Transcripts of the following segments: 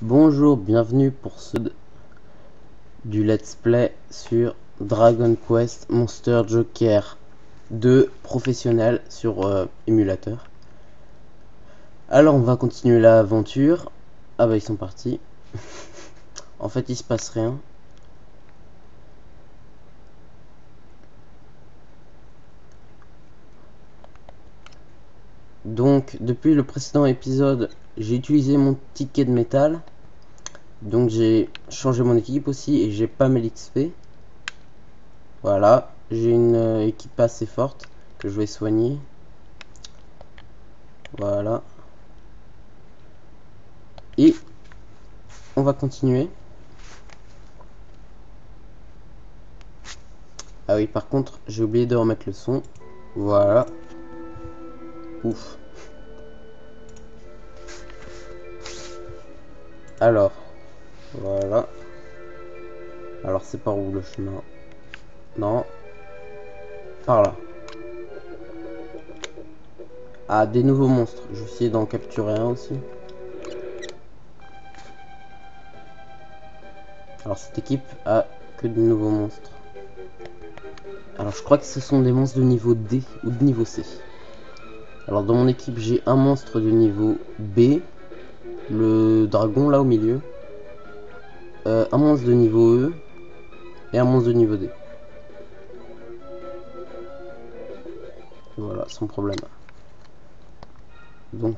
Bonjour, bienvenue pour ce du let's play sur Dragon Quest Monster Joker 2 professionnel sur euh, émulateur. Alors on va continuer l'aventure. Ah bah ils sont partis. en fait il se passe rien. Donc depuis le précédent épisode j'ai utilisé mon ticket de métal. Donc j'ai changé mon équipe aussi et j'ai pas mes XP. Voilà, j'ai une euh, équipe assez forte que je vais soigner. Voilà. Et on va continuer. Ah oui, par contre, j'ai oublié de remettre le son. Voilà. Ouf. Alors, voilà. Alors, c'est par où le chemin? Non. Par là. Ah, des nouveaux monstres. Je vais essayer d'en capturer un aussi. Alors, cette équipe a que de nouveaux monstres. Alors, je crois que ce sont des monstres de niveau D ou de niveau C. Alors, dans mon équipe, j'ai un monstre de niveau B le dragon là au milieu, euh, un monstre de niveau E et un monstre de niveau D. Voilà, sans problème. Donc,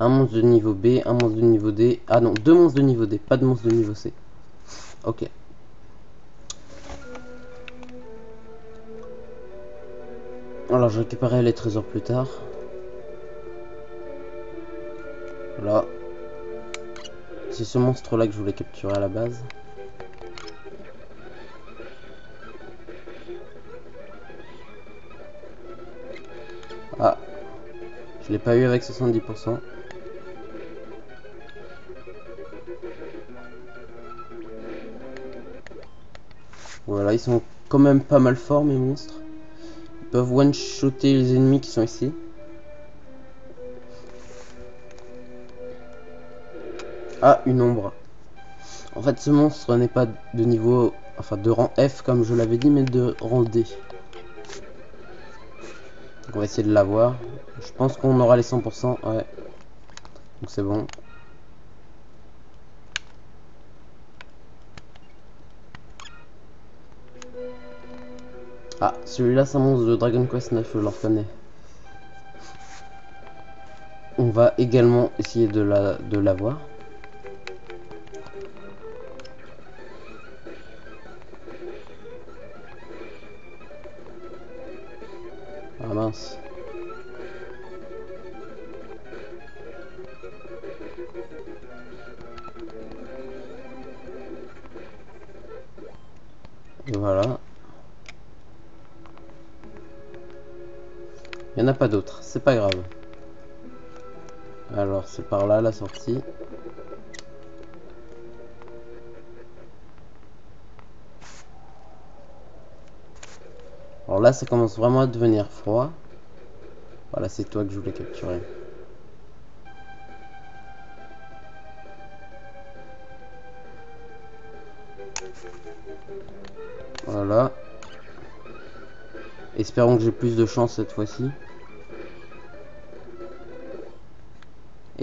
un monstre de niveau B, un monstre de niveau D. Ah non, deux monstres de niveau D, pas de monstre de niveau C. Ok. Alors, je récupérerai les trésors plus tard. Là. C'est ce monstre là que je voulais capturer à la base. Ah. Je l'ai pas eu avec 70%. Voilà, ils sont quand même pas mal forts mes monstres. Peuvent one-shotter les ennemis qui sont ici. Ah, une ombre. En fait, ce monstre n'est pas de niveau... Enfin, de rang F, comme je l'avais dit, mais de rang D. Donc, on va essayer de l'avoir. Je pense qu'on aura les 100%. Ouais. Donc, c'est bon. Ah, celui-là, c'est un monstre de Dragon Quest 9, je le reconnais. On va également essayer de l'avoir. La, de Ah c'est pas grave. Alors c'est par là la sortie. Alors là, ça commence vraiment à devenir froid. Voilà, c'est toi que je voulais capturer. Voilà. Espérons que j'ai plus de chance cette fois-ci.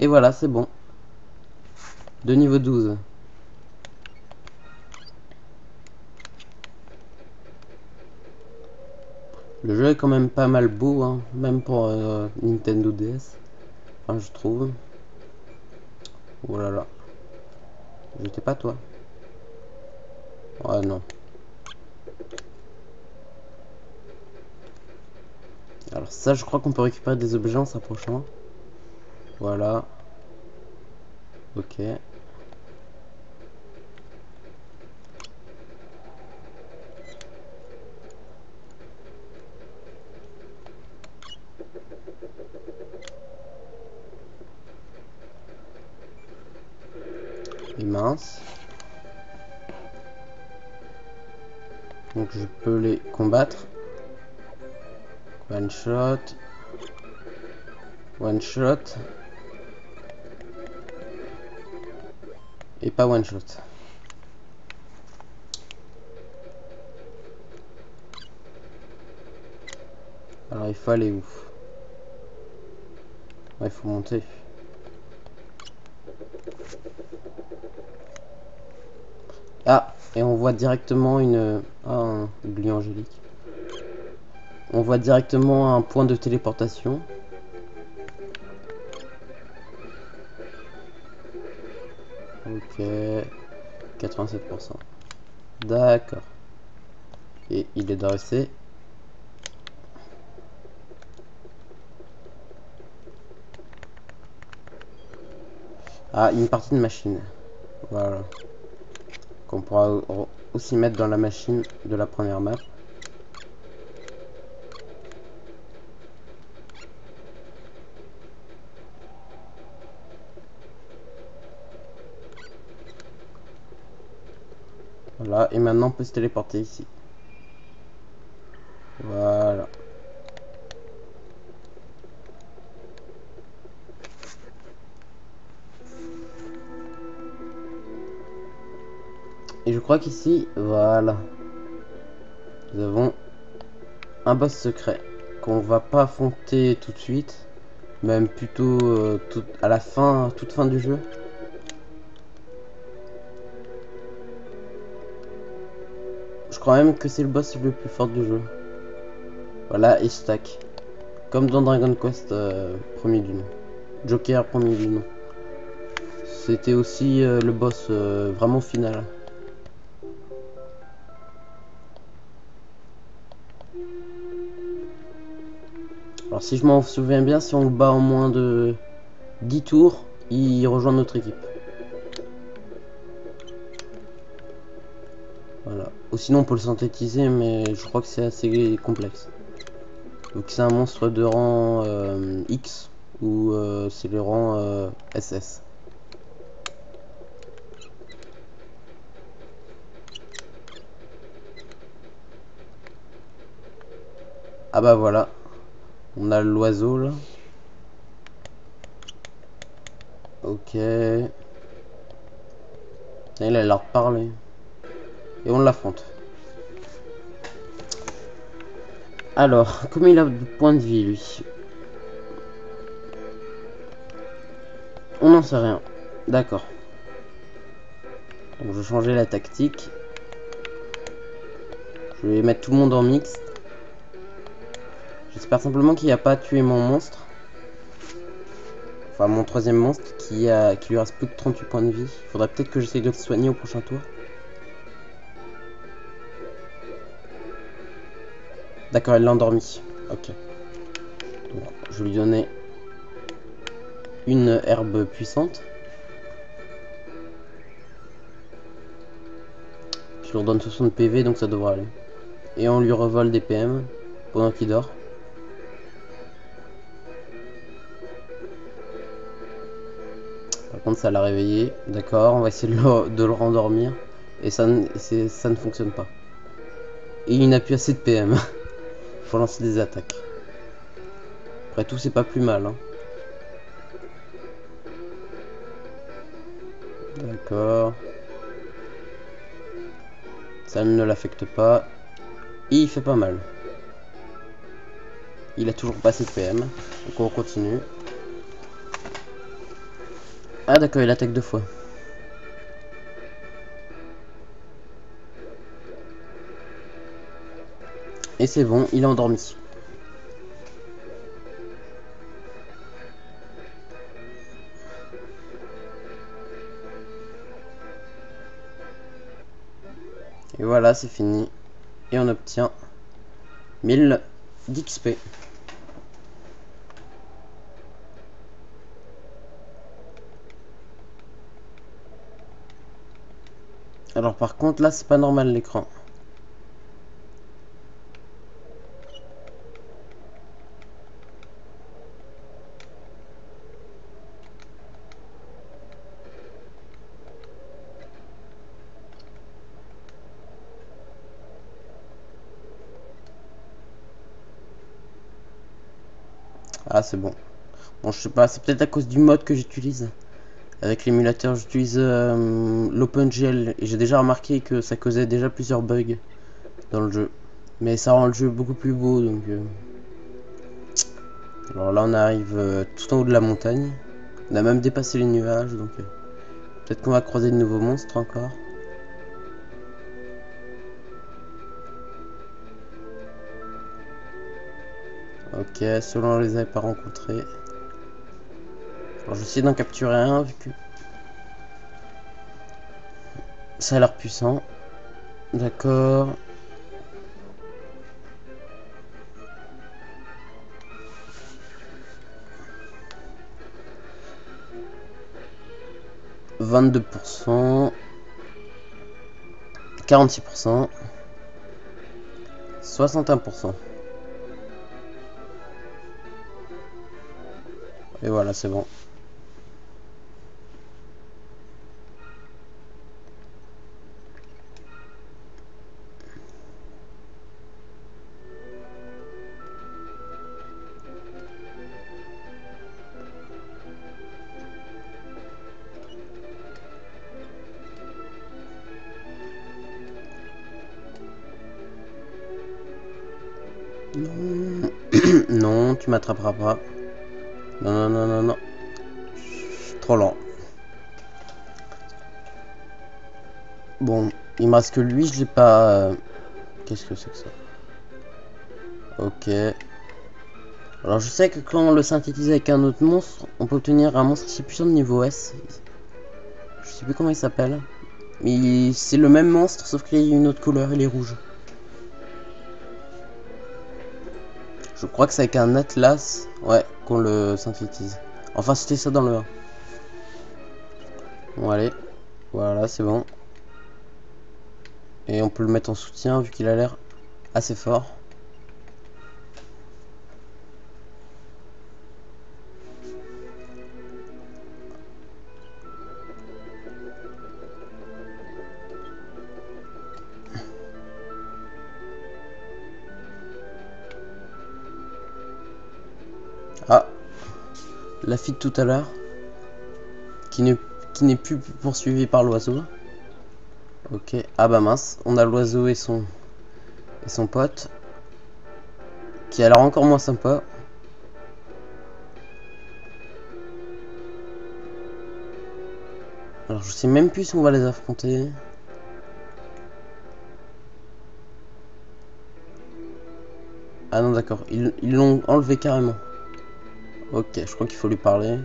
Et voilà, c'est bon. De niveau 12. Le jeu est quand même pas mal beau, hein, même pour euh, Nintendo DS. Enfin, je trouve. Oh là là. J'étais pas toi. Oh non. Alors ça, je crois qu'on peut récupérer des objets en s'approchant. Voilà. Ok. mince. Donc je peux les combattre. One shot. One shot. Et pas one shot. Alors il faut aller où? Il faut monter. Ah Et on voit directement une... Ah, un angélique. On voit directement un point de téléportation. 87%. D'accord. Et il est dressé. Ah, une partie de machine. Voilà. Qu'on pourra aussi mettre dans la machine de la première map. Voilà, et maintenant on peut se téléporter ici. Voilà. Et je crois qu'ici, voilà. Nous avons un boss secret qu'on va pas affronter tout de suite. Même plutôt euh, à la fin, toute fin du jeu. Crois même que c'est le boss le plus fort du jeu. Voilà, et stack. Comme dans Dragon Quest euh, premier du nom. Joker premier du nom. C'était aussi euh, le boss vraiment final. Alors si je m'en souviens bien, si on le bat en moins de 10 tours, il rejoint notre équipe. Sinon on peut le synthétiser, mais je crois que c'est assez complexe. Donc c'est un monstre de rang euh, X, ou euh, c'est le rang SS. Euh, ah bah voilà, on a l'oiseau là. Ok. Il a l'air de parler. Et on l'affronte. Alors, comment il a de points de vie lui? On n'en sait rien. D'accord. Donc je vais changer la tactique. Je vais mettre tout le monde en mixte. J'espère simplement qu'il n'y a pas tué mon monstre. Enfin, mon troisième monstre qui, a, qui lui reste plus que 38 points de vie. Il faudrait peut-être que j'essaye de le soigner au prochain tour. D'accord, elle l'a endormi. Ok. Donc, je lui donner une herbe puissante. Je lui redonne 60 PV, donc ça devrait aller. Et on lui revole des PM pendant qu'il dort. Par contre, ça l'a réveillé. D'accord, on va essayer de le, de le rendormir. Et ça, ça ne fonctionne pas. Et il n'a plus assez de PM. Faut lancer des attaques. Après tout, c'est pas plus mal. Hein. D'accord. Ça ne l'affecte pas. Il fait pas mal. Il a toujours pas de PM. Donc on continue. Ah d'accord, il attaque deux fois. Et c'est bon, il est endormi. Et voilà, c'est fini. Et on obtient 1000 d'XP. Alors par contre là c'est pas normal l'écran. Ah c'est bon. Bon je sais pas, c'est peut-être à cause du mode que j'utilise. Avec l'émulateur, j'utilise euh, l'OpenGL et j'ai déjà remarqué que ça causait déjà plusieurs bugs dans le jeu. Mais ça rend le jeu beaucoup plus beau donc. Euh. Alors là, on arrive euh, tout en haut de la montagne. On a même dépassé les nuages donc. Peut-être qu'on va croiser de nouveaux monstres encore. Ok, selon on les avait pas rencontrés. Alors je d'en capturer un vu que ça a l'air puissant. D'accord. « 22%, 46%, 61%. Et voilà, c'est bon. Non, tu m'attraperas pas. Non, non, non, non, non. trop lent. Bon, il me reste que lui, je l'ai pas... Euh, qu'est-ce que c'est que ça? Ok. Alors je sais que quand on le synthétise avec un autre monstre, on peut obtenir un monstre assez puissant de niveau S. Je sais plus comment il s'appelle. Mais c'est le même monstre, sauf qu'il a une autre couleur, il est rouge. Je crois que c'est avec un atlas. Ouais, qu'on le synthétise. Enfin, c'était ça dans le 1. Bon, allez. Voilà, c'est bon. Et on peut le mettre en soutien vu qu'il a l'air assez fort. La fille de tout à l'heure, qui n'est plus poursuivie par l'oiseau. Ok, ah bah mince, on a l'oiseau et son et son pote, qui a l'air encore moins sympa. Alors je sais même plus si on va les affronter. Ah non d'accord, ils l'ont enlevé carrément. Ok, je crois qu'il faut lui parler.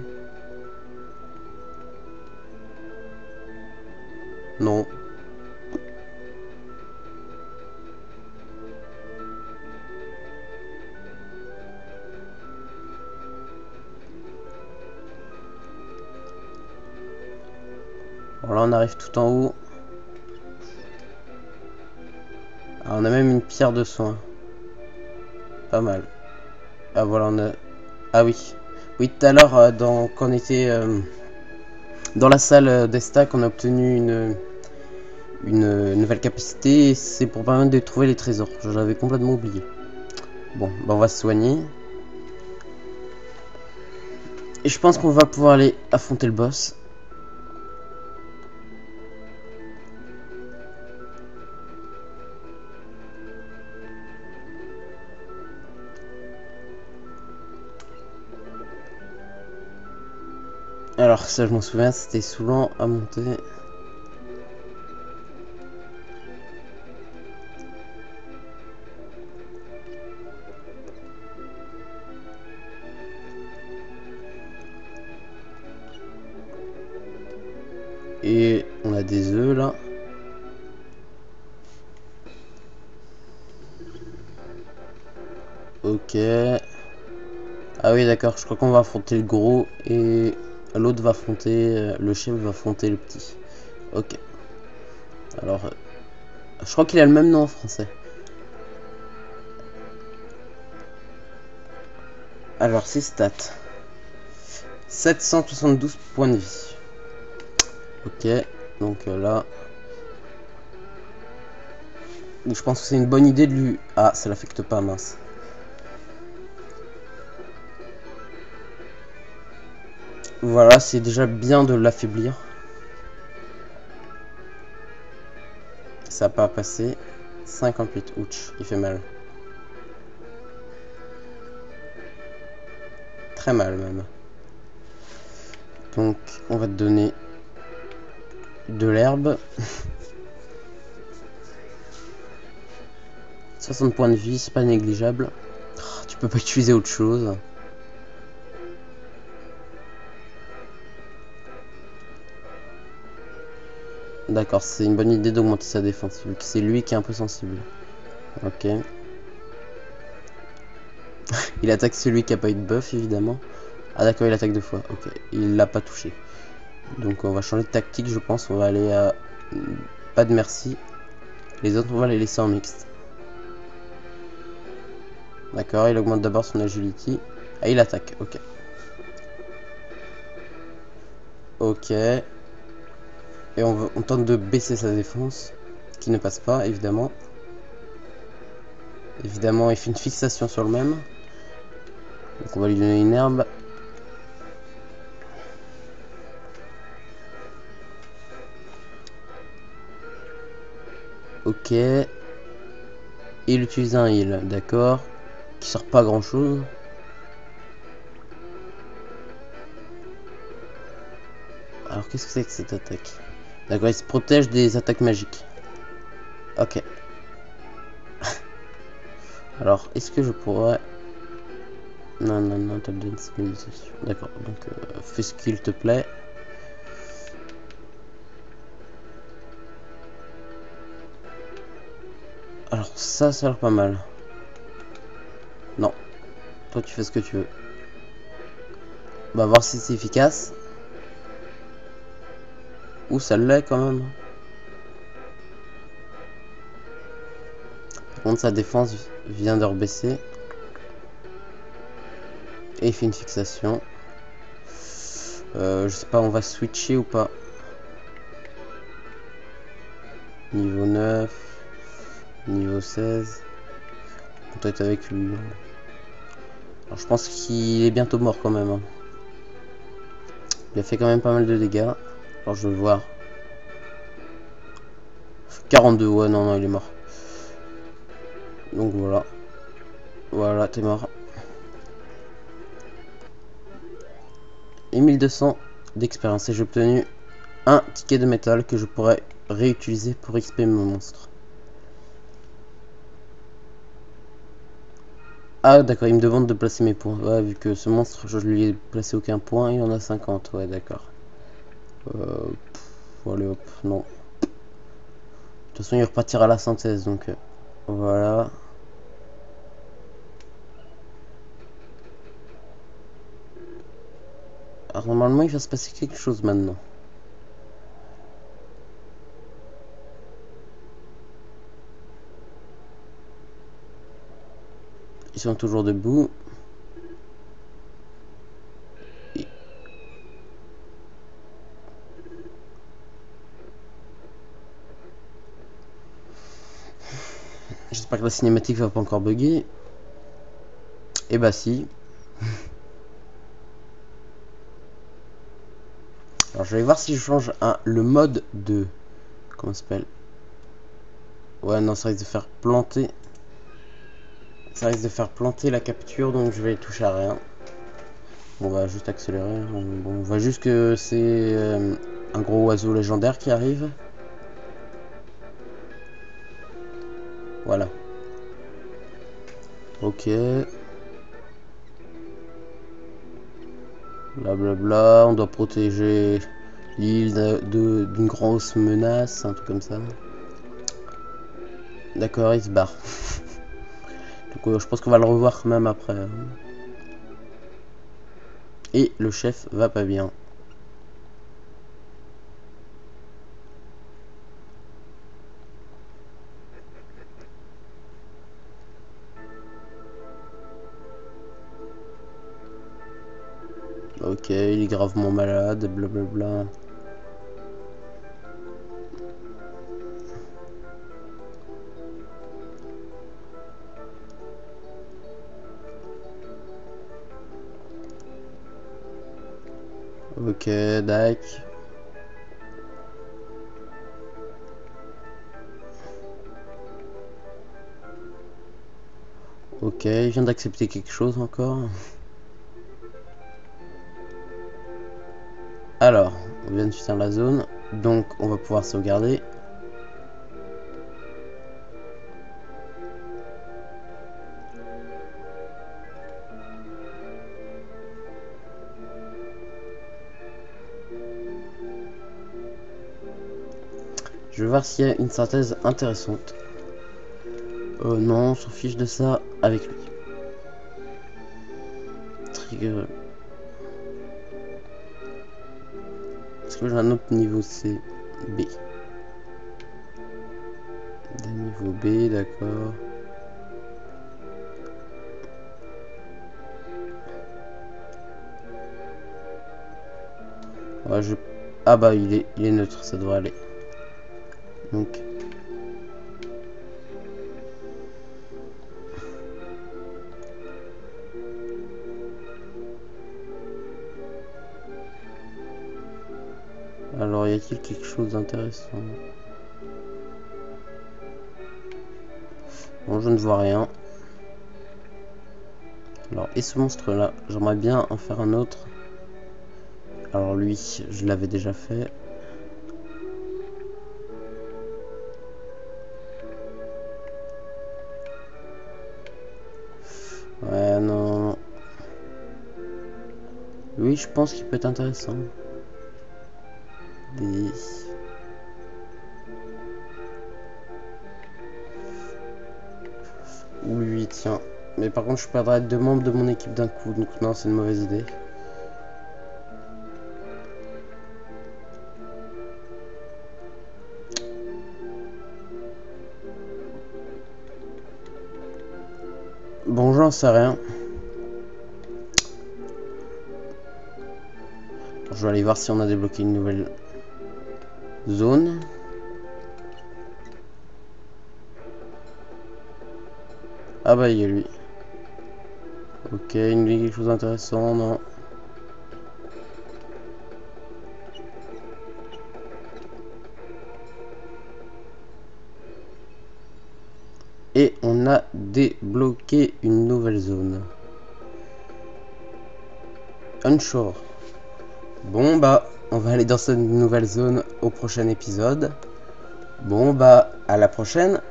Non. Bon, là on arrive tout en haut. Ah, on a même une pierre de soin. Pas mal. Ah voilà, on a ah oui. Oui, tout à l'heure, euh, quand on était euh, dans la salle d'Estac, on a obtenu une, une nouvelle capacité. C'est pour permettre de trouver les trésors. Je l'avais complètement oublié. Bon, bah on va se soigner. Et je pense qu'on va pouvoir aller affronter le boss. Alors ça je m'en souviens, c'était souvent à monter. Et on a des œufs là. Ok. Ah oui d'accord, je crois qu'on va affronter le gros et l'autre va affronter, euh, le chef va affronter le petit. Ok. Alors, euh, je crois qu'il a le même nom en français. Alors, ses stats. 772 points de vie. Ok, donc euh, là... Je pense que c'est une bonne idée de lui... Ah, ça l'affecte pas, mince. Voilà, c'est déjà bien de l'affaiblir. Ça n'a pas passé. 58, ouch, il fait mal. Très mal même. Donc, on va te donner de l'herbe. 60 points de vie, c'est pas négligeable. Oh, tu peux pas utiliser autre chose. D'accord, c'est une bonne idée d'augmenter sa défense, vu que c'est lui qui est un peu sensible. Ok. il attaque celui qui a pas eu de buff, évidemment. Ah d'accord, il attaque deux fois. Ok, il l'a pas touché. Donc on va changer de tactique, je pense. On va aller à... Pas de merci. Les autres, on va les laisser en mixte. D'accord, il augmente d'abord son agility. Ah, il attaque, ok. Ok. Et on, tente de baisser sa défense, qui ne passe pas, évidemment. Évidemment, il fait une fixation sur le même. Donc on va lui donner une herbe. Ok. Il utilise un heal, d'accord. Qui sort pas grand chose. Alors qu'est-ce que c'est que cette attaque? D'accord, il se protège des attaques magiques. Ok. Alors, est-ce que je pourrais... Non, non, non, top dance D'accord, donc euh, fais ce qu'il te plaît. Alors ça, ça a l'air pas mal. Non. Toi, tu fais ce que tu veux. On va voir si c'est efficace. Ou ça l'est quand même. Par contre, sa défense vient de rebaisser. Et il fait une fixation. Euh, je sais pas, on va switcher ou pas. Niveau 9. Niveau 16. On doit être avec lui. Alors je pense qu'il est bientôt mort quand même. Hein. Il a fait quand même pas mal de dégâts. Alors je veux voir. 42, ouais, non, non, il est mort. Donc voilà. Voilà, t'es mort. Et 1200 d'expérience. Et j'ai obtenu un ticket de métal que je pourrais réutiliser pour XP mon monstre. Ah d'accord, il me demande de placer mes points. Ouais, vu que ce monstre, je lui ai placé aucun point, il en a 50. Ouais, d'accord. Euh, allez hop, non. De toute façon, il repartira à la synthèse, donc euh, voilà. Alors normalement, il va se passer quelque chose maintenant. Ils sont toujours debout. J'espère que la cinématique va pas encore bugger. Et eh bah si. Alors je vais voir si je change un, le mode de... Comment ça s'appelle? Ouais non ça risque de faire planter. Ça risque de faire planter la capture donc je vais toucher à rien. On va juste accélérer. On, voit juste que c'est euh, un gros oiseau légendaire qui arrive. Voilà. Ok. Blablabla, bla, on doit protéger l'île d'une grosse menace, un truc comme ça. D'accord, il se barre. Donc euh, je pense qu'on va le revoir même après. Hein. Et le chef va pas bien. Ok, il est gravement malade, blablabla. Ok, dac. Ok, je viens d'accepter quelque chose encore. Alors, on vient de finir la zone, donc on va pouvoir sauvegarder. Je vais voir s'il y a une synthèse intéressante. Euh, non, on s'en fiche de ça avec lui. Trigger. J'ai un autre niveau C B D'un niveau B, d'accord. Ouais, je... Ah bah il est, il est neutre, ça devrait aller. Donc A-t-il quelque chose d'intéressant Bon, je ne vois rien. Alors, et ce monstre-là J'aimerais bien en faire un autre. Alors lui, je l'avais déjà fait. Ouais, non. Oui, je pense qu'il peut être intéressant. Oui, tiens. Mais par contre, je perdrais deux membres de mon équipe d'un coup, donc non, c'est une mauvaise idée. Bon, j'en sais rien. Je vais aller voir si on a débloqué une nouvelle zone. Ah bah il y a lui. Ok, une vie quelque chose d'intéressant, non. Et on a débloqué une nouvelle zone. Onshore. Bon bah, on va aller dans cette nouvelle zone au prochain épisode. Bon bah, à la prochaine